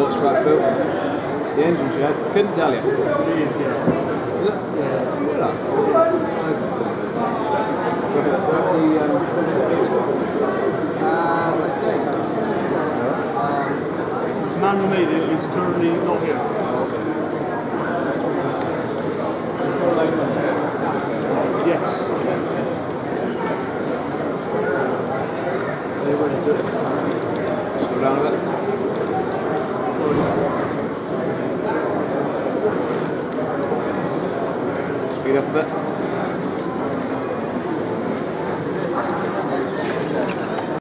sports track built. The engine shed, couldn't tell you. It is, yeah. Look, yeah, look at that. Grab it- grab the, this piece one. I think. Man Romania is currently not here. Full load one, is it? Yes. Are you to slow down a bit? So, Speed up a bit.